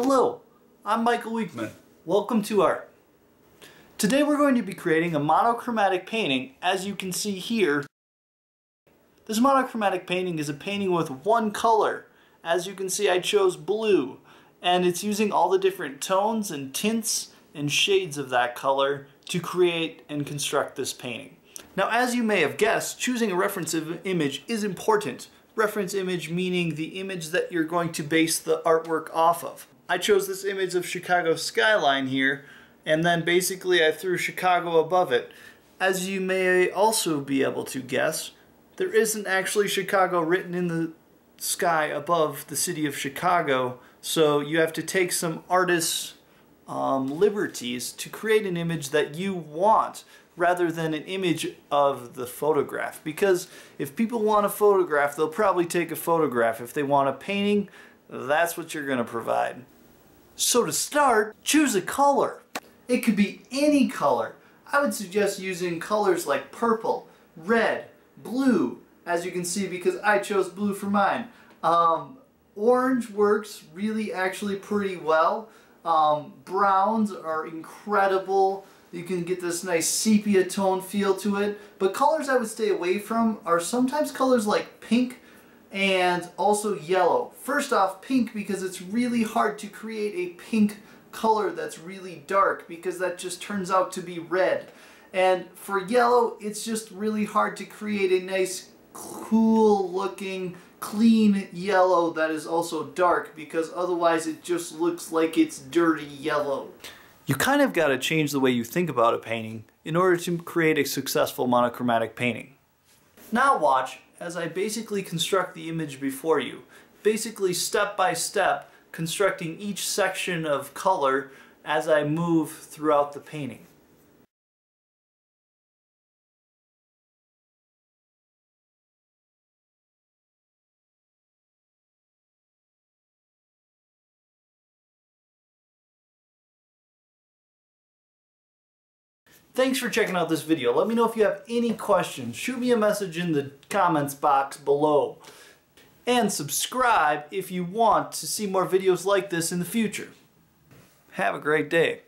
Hello, I'm Michael Wiechmann. Welcome to Art. Today we're going to be creating a monochromatic painting as you can see here. This monochromatic painting is a painting with one color. As you can see I chose blue and it's using all the different tones and tints and shades of that color to create and construct this painting. Now as you may have guessed, choosing a reference image is important. Reference image meaning the image that you're going to base the artwork off of. I chose this image of Chicago skyline here and then basically I threw Chicago above it. As you may also be able to guess, there isn't actually Chicago written in the sky above the city of Chicago, so you have to take some artist's um, liberties to create an image that you want rather than an image of the photograph. Because if people want a photograph, they'll probably take a photograph. If they want a painting, that's what you're going to provide. So to start, choose a color. It could be any color. I would suggest using colors like purple, red, blue, as you can see because I chose blue for mine. Um, orange works really actually pretty well. Um, browns are incredible. You can get this nice sepia tone feel to it. But colors I would stay away from are sometimes colors like pink and also yellow. First off, pink because it's really hard to create a pink color that's really dark because that just turns out to be red. And for yellow, it's just really hard to create a nice, cool looking, clean yellow that is also dark because otherwise it just looks like it's dirty yellow. You kind of got to change the way you think about a painting in order to create a successful monochromatic painting. Now watch as I basically construct the image before you, basically step by step constructing each section of color as I move throughout the painting. Thanks for checking out this video. Let me know if you have any questions. Shoot me a message in the comments box below and subscribe if you want to see more videos like this in the future. Have a great day.